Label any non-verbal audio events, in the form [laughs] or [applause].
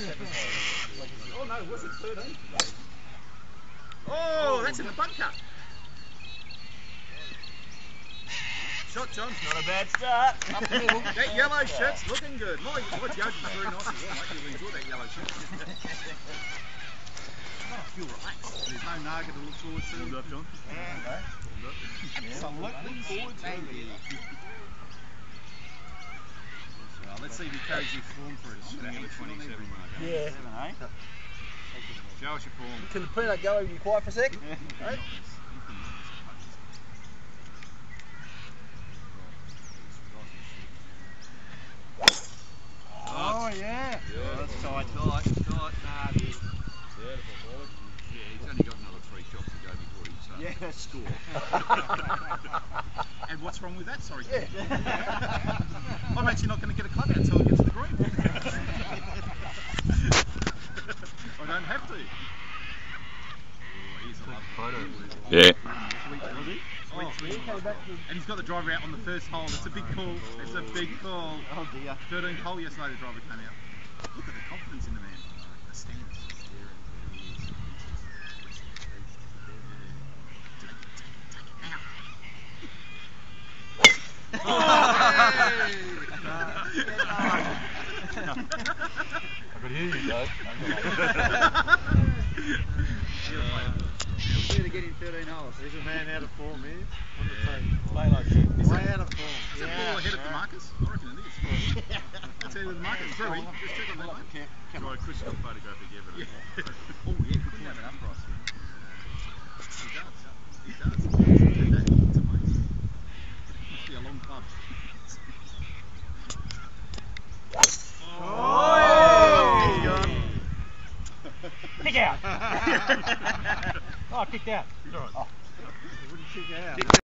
oh no, was it 13? Oh, that's in the bunker. Shot, John. Not a bad start. Up. That yellow shirt's looking good. My, my judge is very nice as well, mate. You'll enjoy that yellow shirt. I [laughs] oh, feel relaxed. There's no Naga to look forward to. Warmed up, John. Some looking forward to. Well, let's see if he carries his form through. I'm going to 27 Yeah. eh? Show us your form. Can the peanut go over you quiet for a sec? Hey? [laughs] Oh, yeah. That's tight, tight, tight. Nah, it is. Yeah, he's only got another three shots to go before he's uh, Yeah, that's score. [laughs] [laughs] and what's wrong with that? Sorry. Yeah. I'm actually not going to get a club out until it gets to the green. I don't have to. He's a lovely Yeah. Sweet, sweet, Oh, sweet, sweet. And he's got the driver out on the first hole. It's a big call. It's a big call. Oh, dear. 13th hole yesterday, the driver came out. Look at the confidence in the man. The stance. [laughs] I could hear you, Doug. [laughs] Here to get 13. There's a man out of form here. Play like shit. Way out of form. Is that ball ahead of the markers? I reckon it is. That's ahead of the markers. Drewy, just check on that one. Right, Chris got photographic evidence. Oh, yeah, could have an upright. He does. He does. It's amazing. Must be a long club. Oh! Kick out. [laughs] [laughs] oh, kicked out. Wouldn't kick out.